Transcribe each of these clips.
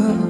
만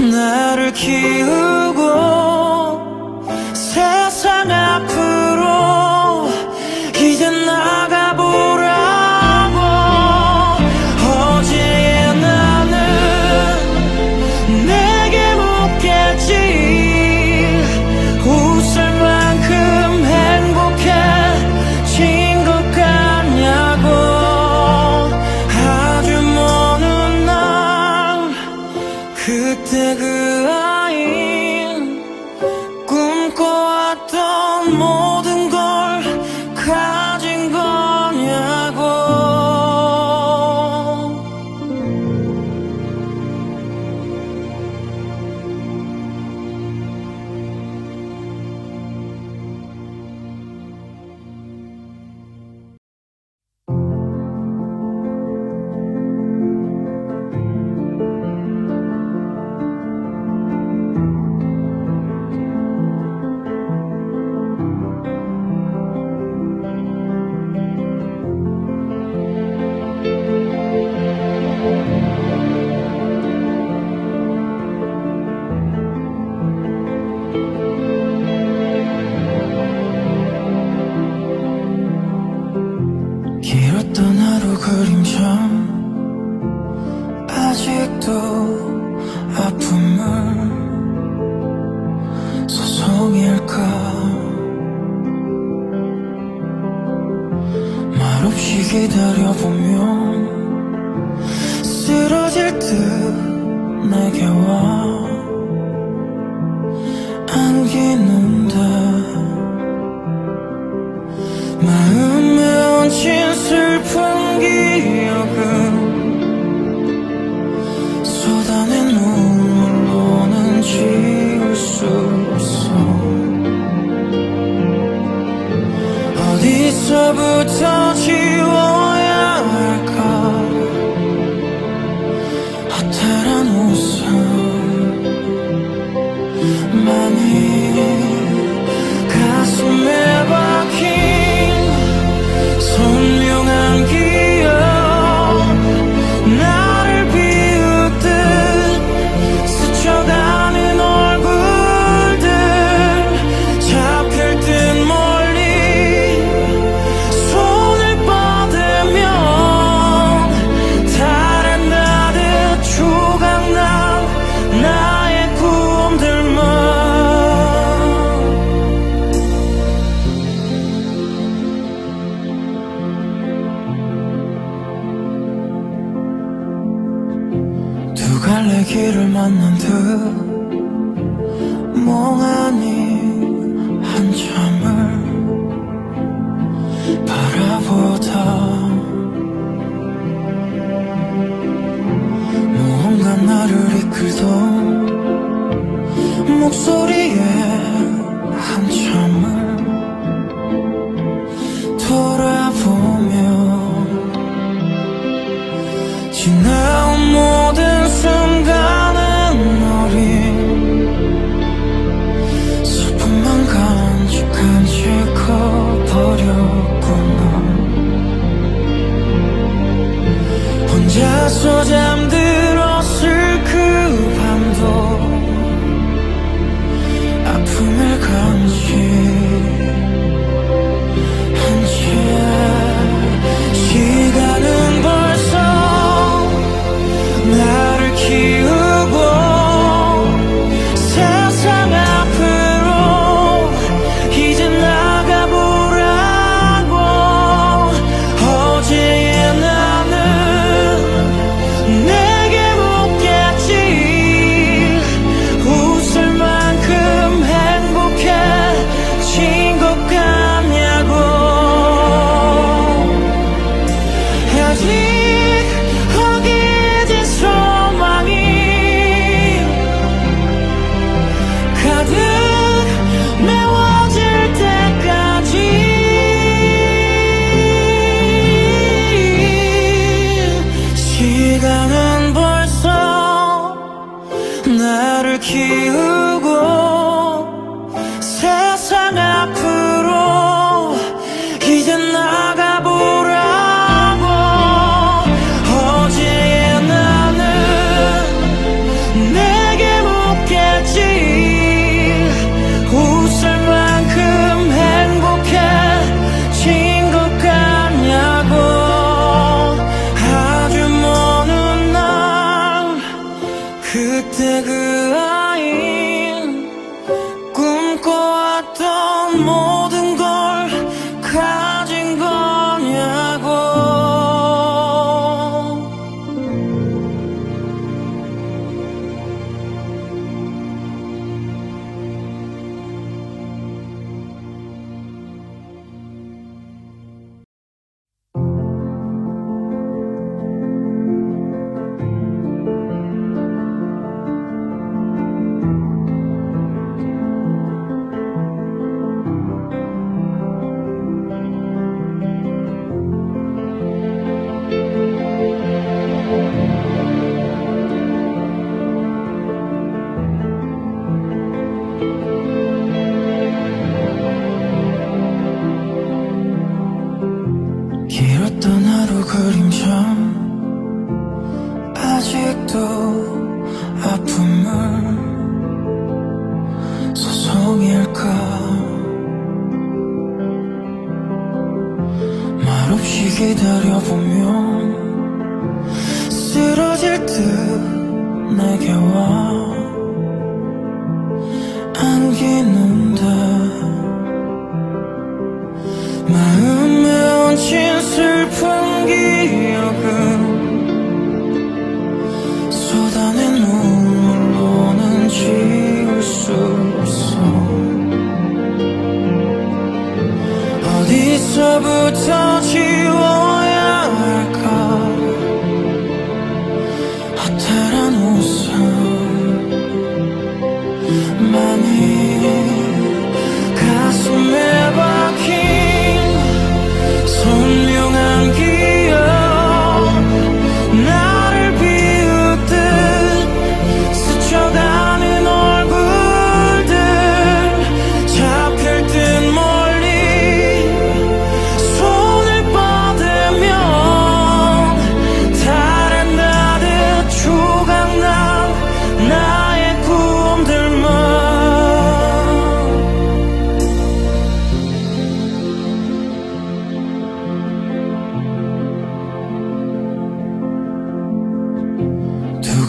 나를 키우고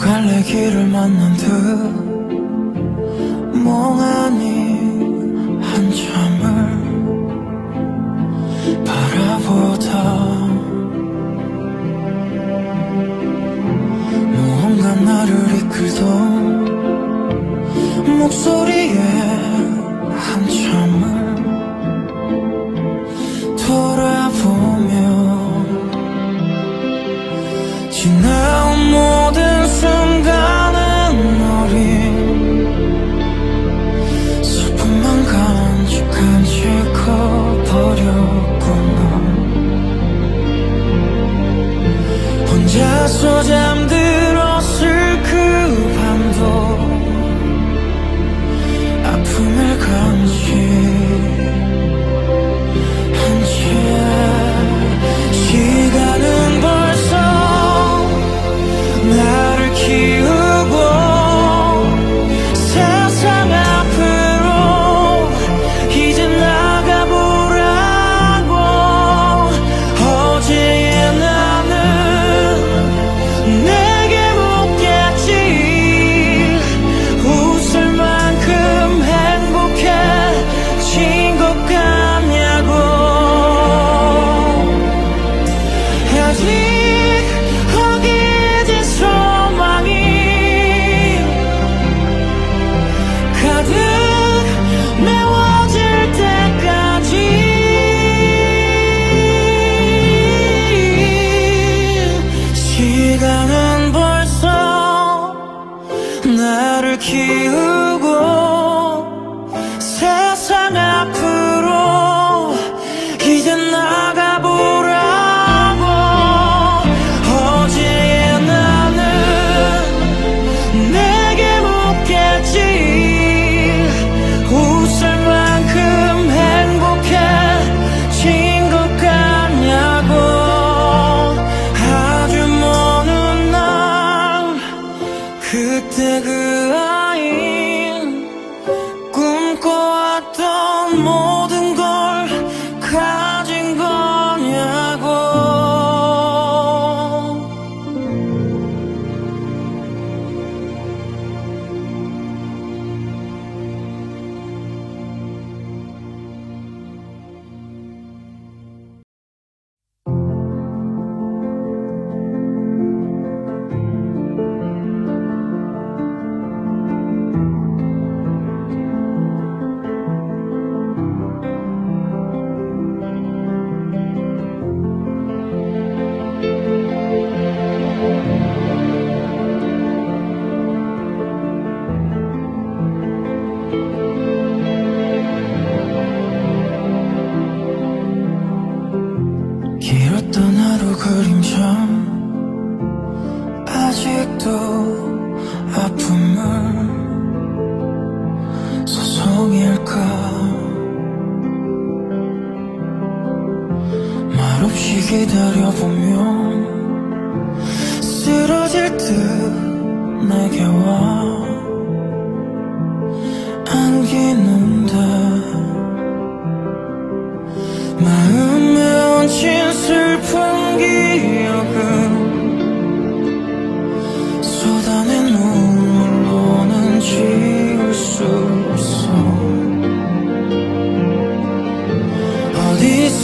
갈래 길을 만난 듯 멍하니 한참을 바라보다 무언가 나를 이끌던 목소리에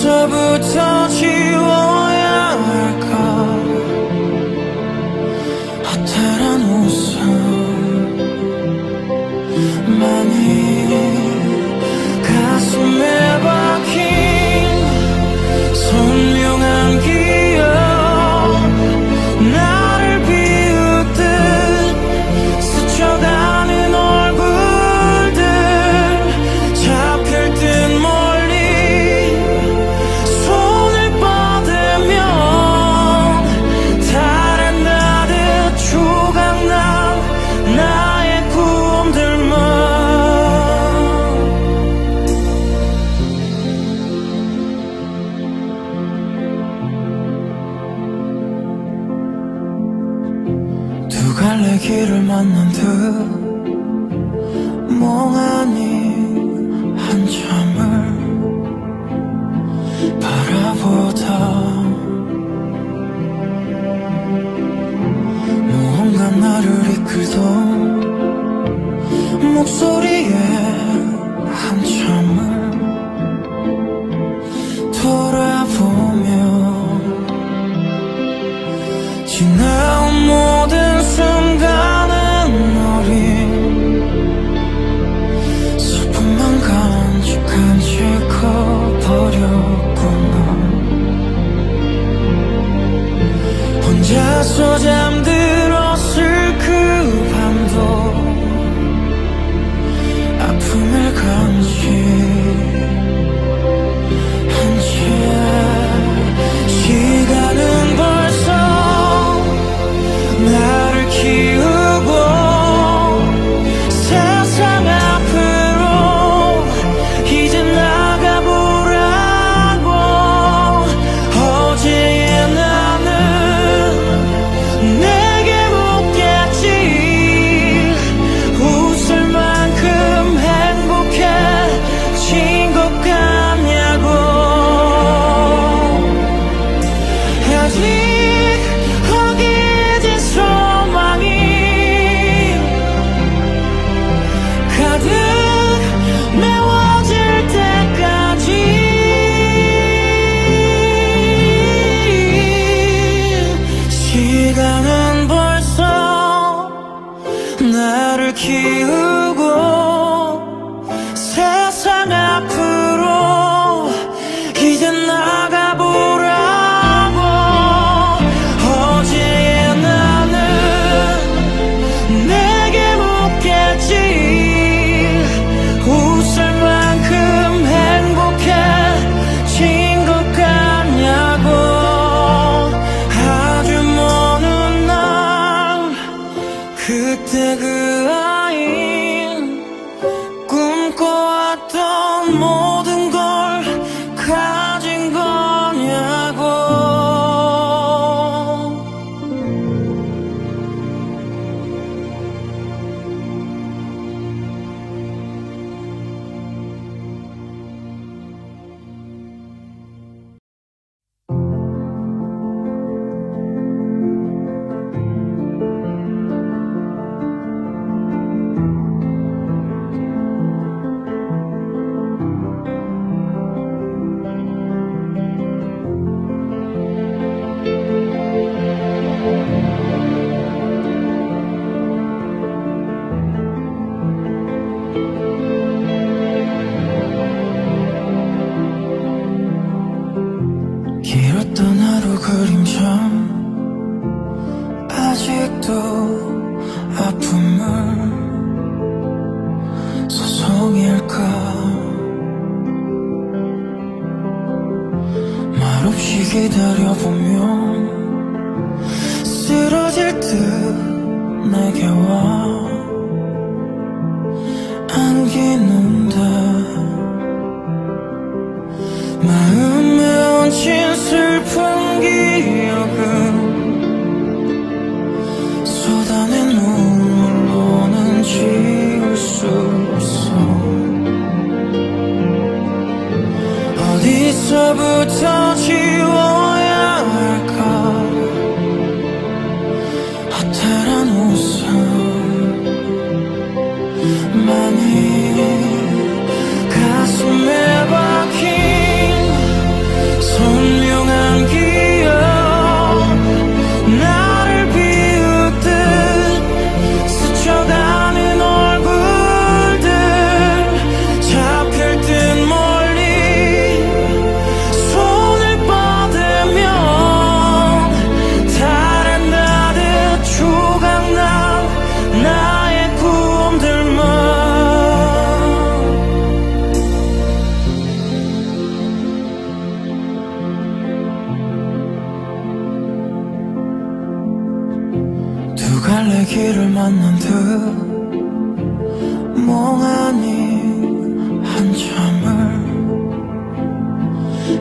说不透气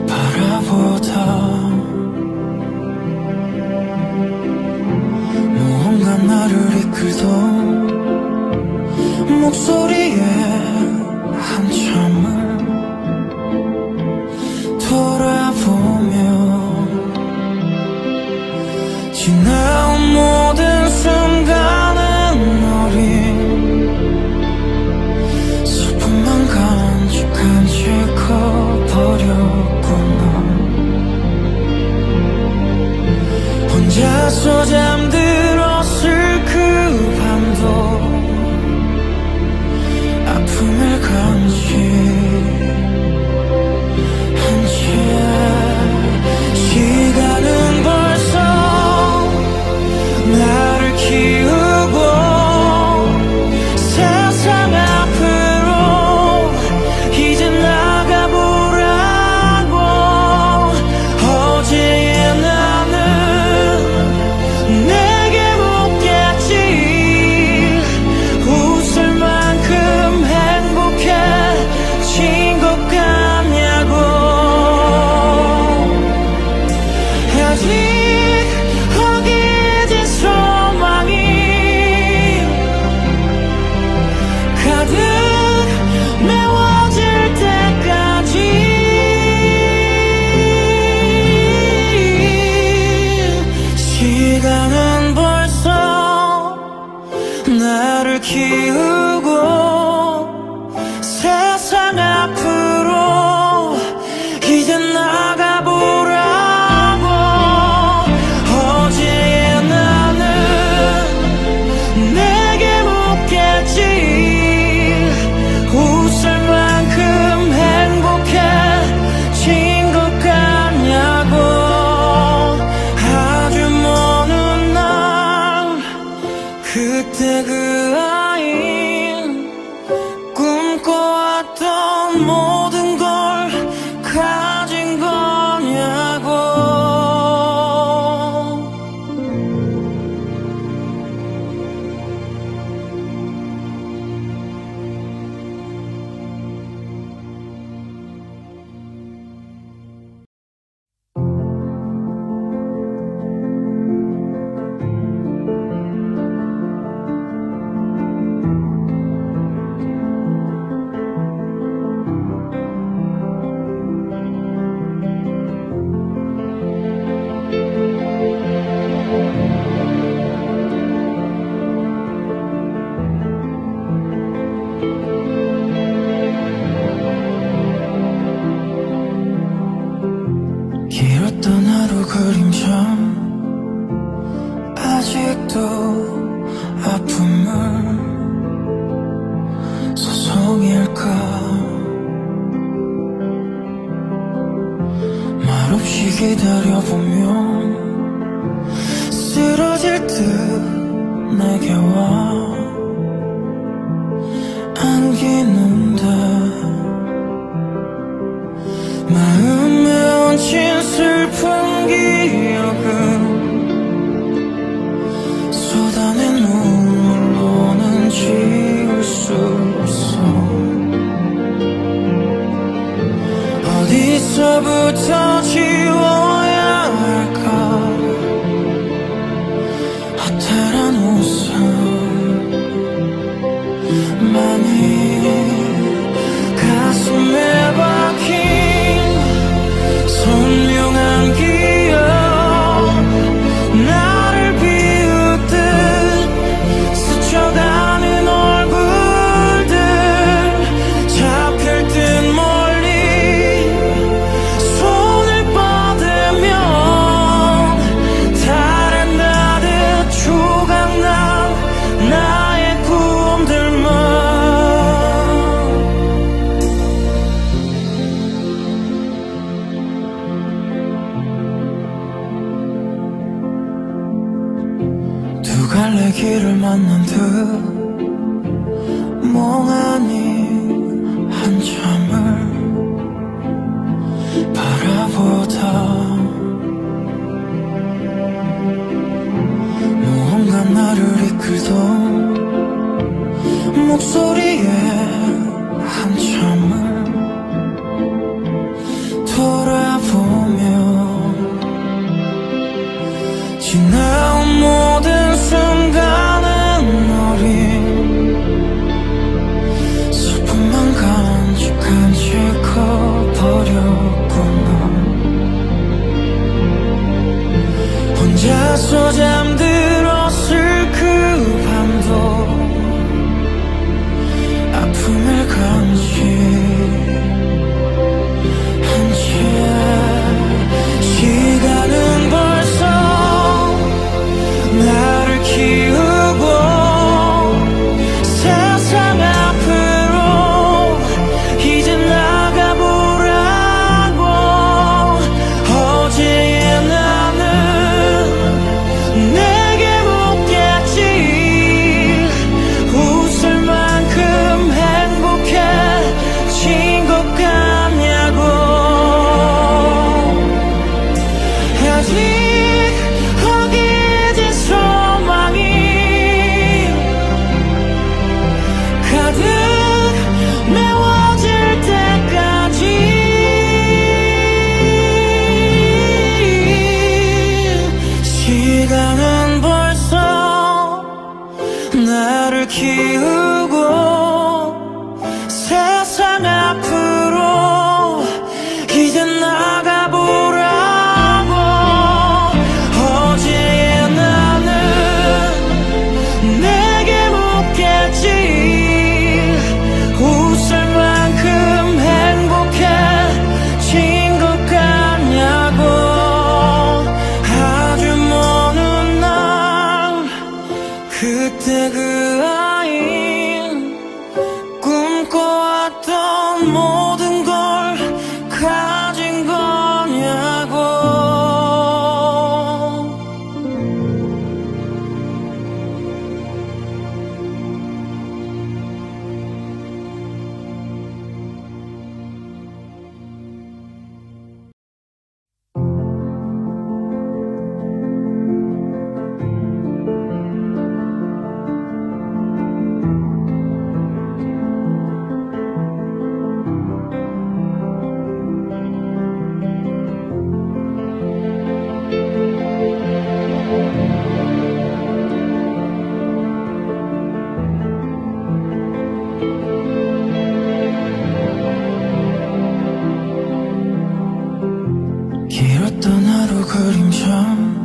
바라보다. 무언가 나를 이끌던 목소리에 한참을 yo tunnels 떠나로 그림처럼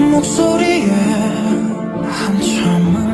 목소리에 한참을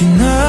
지나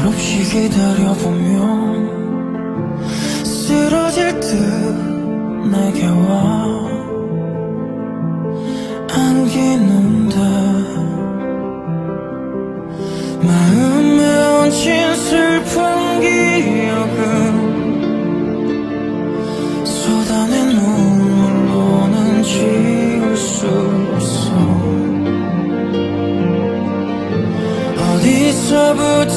한없이 기다려보면 쓰러질 듯 내게 와. 안기는데 마음에 얹힌 슬픈 기억은 쏟아낸 눈물로는 지울 수 없어. 어디서부터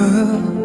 만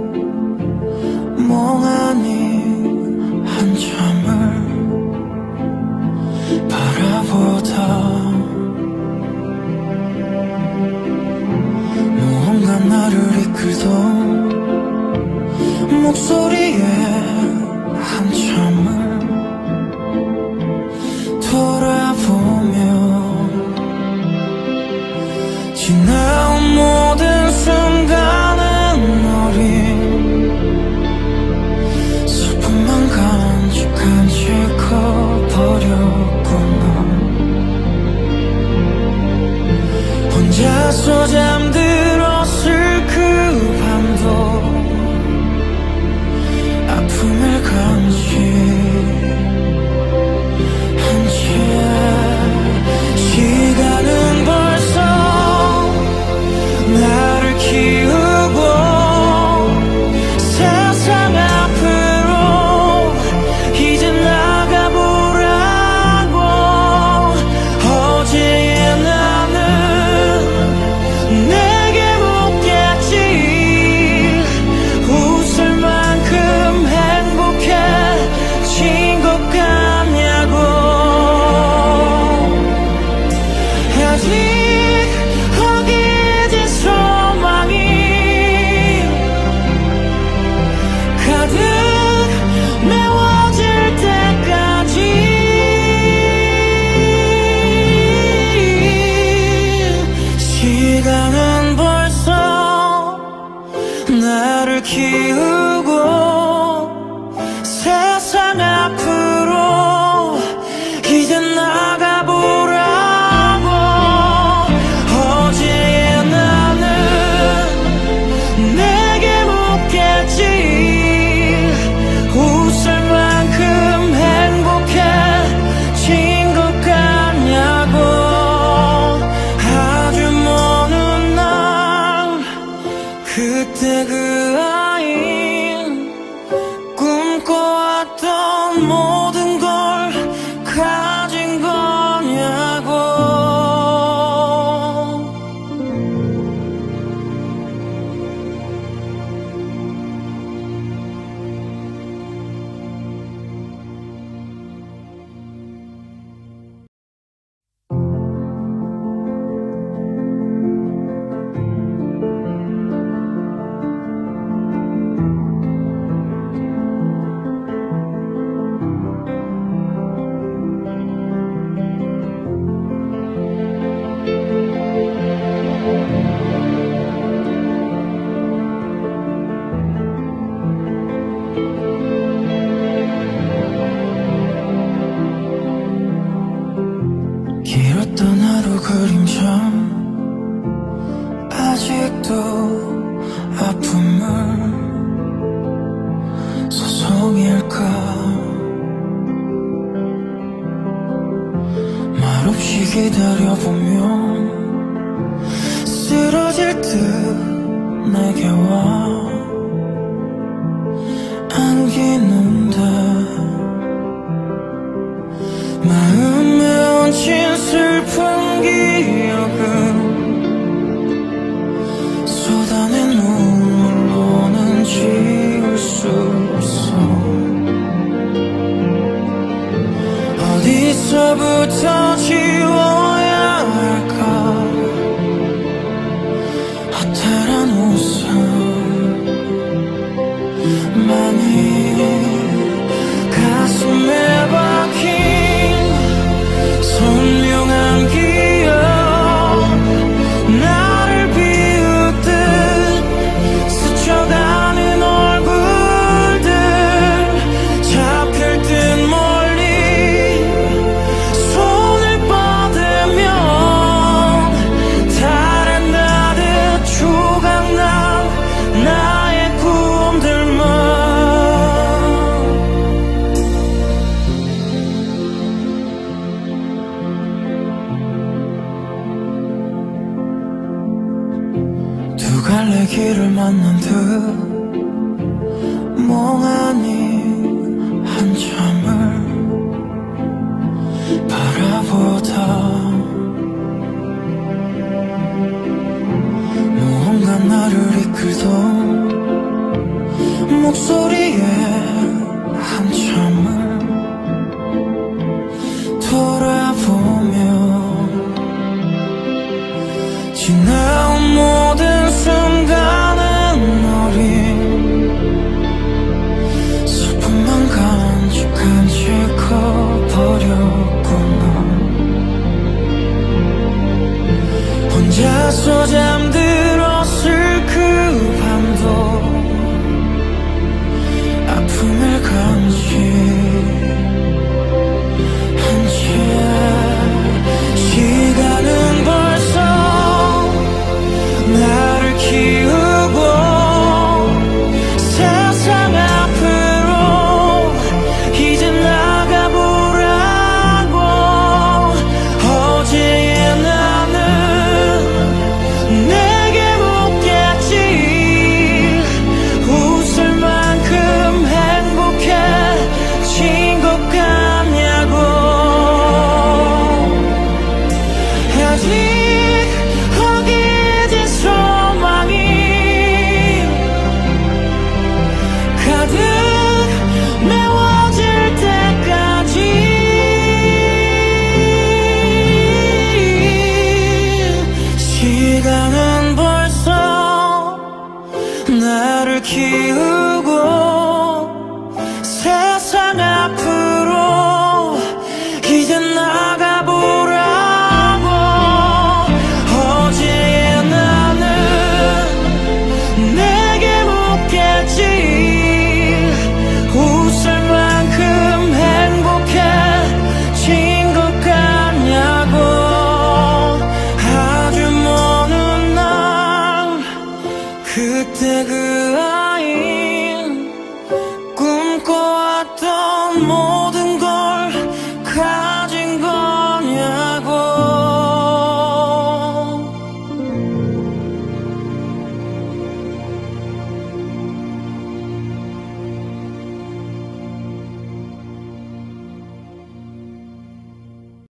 안기는